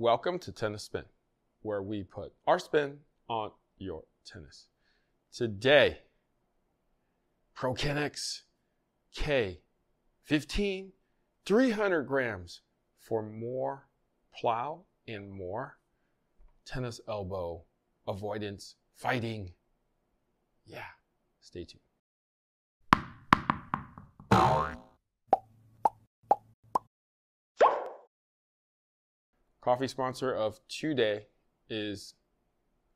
Welcome to Tennis Spin, where we put our spin on your tennis. Today, ProKennex K15, 300 grams for more plow and more tennis elbow avoidance fighting. Yeah, stay tuned. Coffee sponsor of today is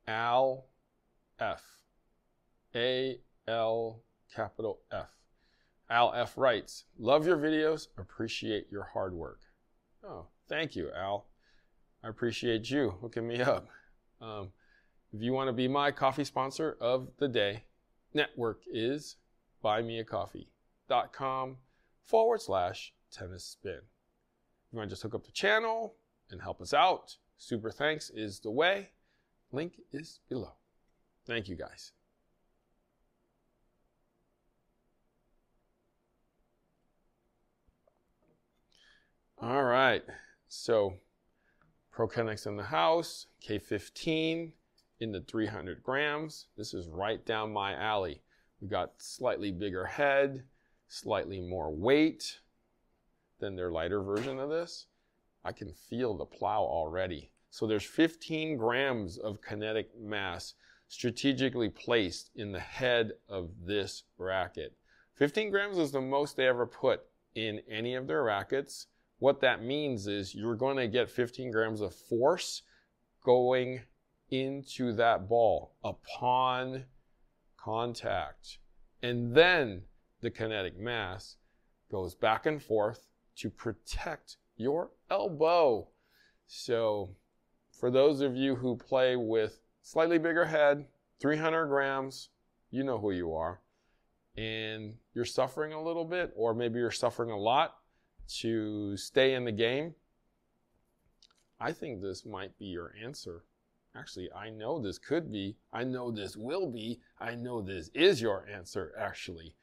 Al F. A L capital F. Al F writes, Love your videos, appreciate your hard work. Oh, thank you, Al. I appreciate you hooking me up. Um, if you want to be my coffee sponsor of the day, network is buymeacoffee.com forward slash tennis spin. You want to just hook up the channel and help us out? Super thanks is the way. Link is below. Thank you guys. All right, so ProKennex in the house, K15 in the 300 grams. This is right down my alley. We got slightly bigger head, slightly more weight than their lighter version of this. I can feel the plow already. So there's 15 grams of kinetic mass strategically placed in the head of this racket. 15 grams is the most they ever put in any of their rackets. What that means is you're going to get 15 grams of force going into that ball upon contact. And then the kinetic mass goes back and forth to protect your elbow. So, for those of you who play with slightly bigger head, 300 grams, you know who you are, and you're suffering a little bit, or maybe you're suffering a lot to stay in the game, I think this might be your answer. Actually, I know this could be. I know this will be. I know this is your answer, actually.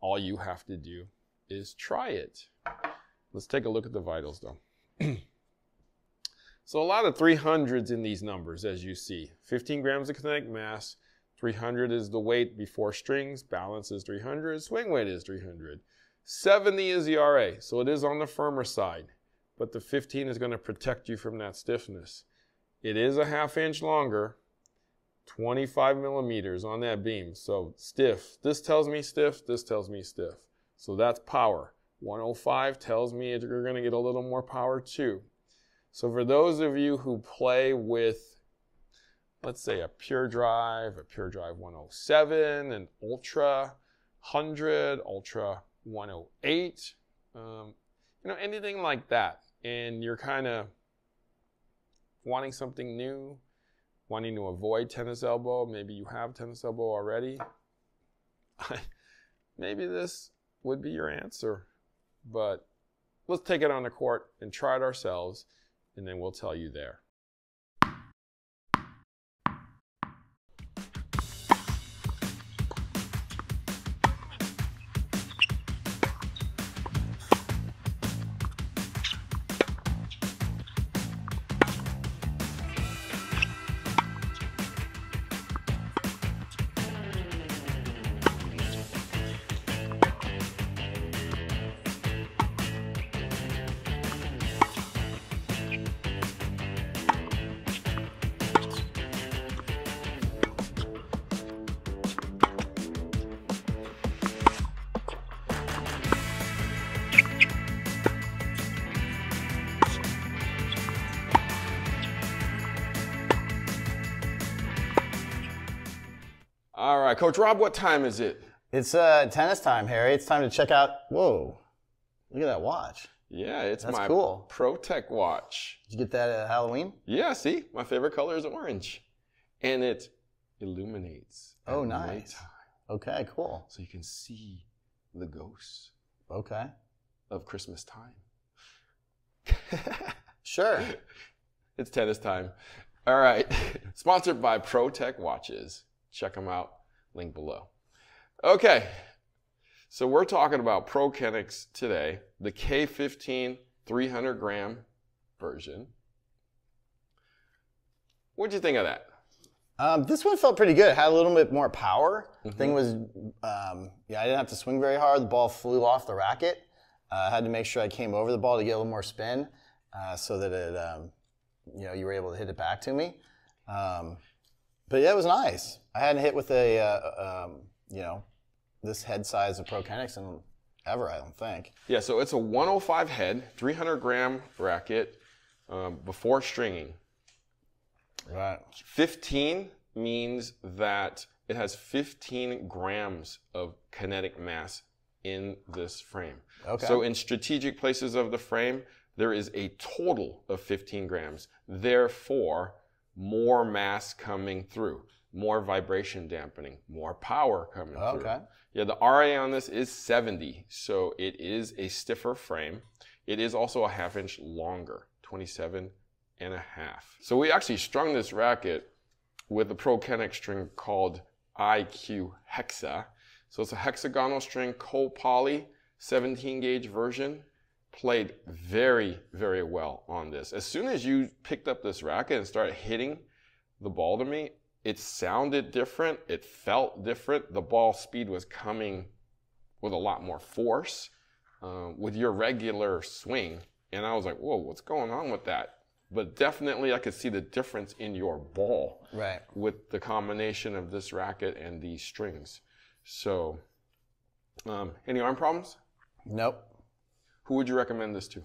All you have to do is try it. Let's take a look at the vitals, though. so a lot of 300s in these numbers, as you see. 15 grams of kinetic mass. 300 is the weight before strings. Balance is 300. Swing weight is 300. 70 is the RA, so it is on the firmer side. But the 15 is going to protect you from that stiffness. It is a half inch longer, 25 millimeters on that beam. So stiff. This tells me stiff, this tells me stiff. So that's power. 105 tells me you're going to get a little more power too. So for those of you who play with, let's say a Pure Drive, a Pure Drive 107, an Ultra 100, Ultra 108, um, you know, anything like that, and you're kind of wanting something new, wanting to avoid tennis elbow, maybe you have tennis elbow already, maybe this would be your answer. But let's take it on the court and try it ourselves, and then we'll tell you there. Coach Rob, what time is it? It's uh, tennis time, Harry. It's time to check out. Whoa, look at that watch. Yeah, it's That's my cool. ProTek watch. Did you get that at Halloween? Yeah, see, my favorite color is orange, and it illuminates. Oh, nice. nighttime, Okay, cool. so you can see the ghosts Okay, of Christmas time. sure. It's tennis time. All right. Sponsored by ProTek Watches. Check them out. Link below. Okay. So we're talking about ProKennex today, the K15 300 gram version. What'd you think of that? Um, this one felt pretty good. It had a little bit more power. Thing was, um, yeah, I didn't have to swing very hard. The ball flew off the racket. Uh, I had to make sure I came over the ball to get a little more spin, uh, so that it, um, you know, you were able to hit it back to me. But yeah, it was nice. I hadn't hit with a, uh, um, you know, this head size of Pro Kennex in ever. I don't think. Yeah, so it's a 105 head, 300 gram racket um, before stringing. Right. 15 means that it has 15 grams of kinetic mass in this frame. Okay. So in strategic places of the frame, there is a total of 15 grams. Therefore, more mass coming through, more vibration dampening, more power coming through. Okay. Yeah, the RA on this is 70, so it is a stiffer frame. It is also a half inch longer, 27 and a half. So we actually strung this racket with a Pro Kennex string called IQ Hexa. So it's a hexagonal string, co-poly, 17 gauge version. Played very, very well on this. As soon as you picked up this racket and started hitting the ball to me, it sounded different. It felt different. The ball speed was coming with a lot more force uh, with your regular swing. And I was like, whoa, what's going on with that? But definitely, I could see the difference in your ball Right. with the combination of this racket and these strings. So, um, any arm problems? Nope. Who would you recommend this to?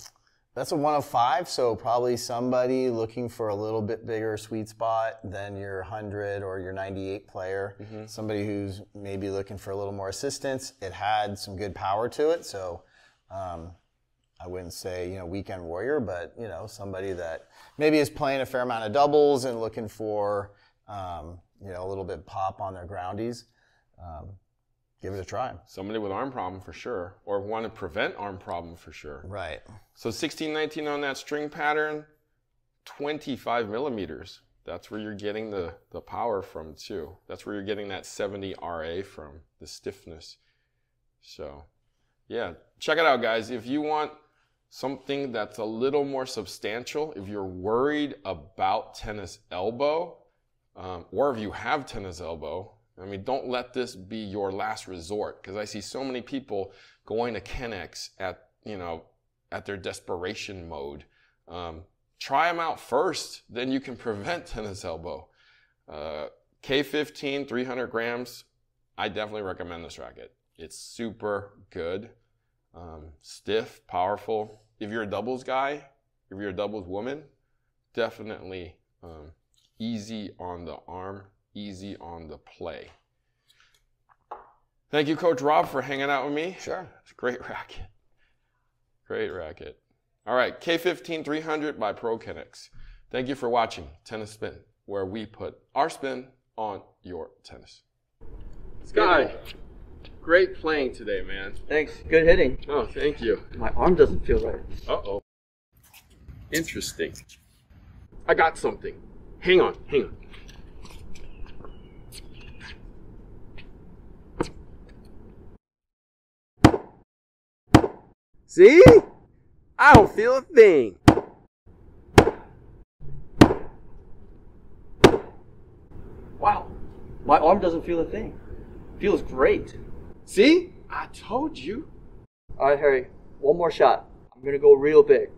That's a 105, so probably somebody looking for a little bit bigger sweet spot than your 100 or your 98 player. Somebody who's maybe looking for a little more assistance. It had some good power to it, so um, I wouldn't say you know weekend warrior, but you know somebody that maybe is playing a fair amount of doubles and looking for um, you know a little bit pop on their groundies. Um, give it a try. Somebody with arm problem for sure, or want to prevent arm problem for sure. Right. So 1619 on that string pattern, 25 millimeters. That's where you're getting the, the power from too. That's where you're getting that 70 RA from, the stiffness. So yeah, check it out guys. If you want something that's a little more substantial, if you're worried about tennis elbow, um, or if you have tennis elbow, I mean, don't let this be your last resort because I see so many people going to Kennex at, you know, at their desperation mode. Um, try them out first, then you can prevent tennis elbow. Uh, K15, 300 grams. I definitely recommend this racket. It's super good, um, stiff, powerful. If you're a doubles guy, if you're a doubles woman, definitely um, easy on the arm, easy on the play. Thank you, Coach Rob, for hanging out with me. Sure. It's a great racket. Great racket. All right, K15 300 by Pro Kennex. Thank you for watching Tennis Spin, where we put our spin on your tennis. Sky, great playing today, man. Thanks. Good hitting. Oh, thank you. My arm doesn't feel right. Uh oh. Interesting. I got something. Hang on, hang on. See? I don't feel a thing. Wow. My arm doesn't feel a thing. Feels great. See? I told you. All right, Harry. One more shot. I'm gonna go real big.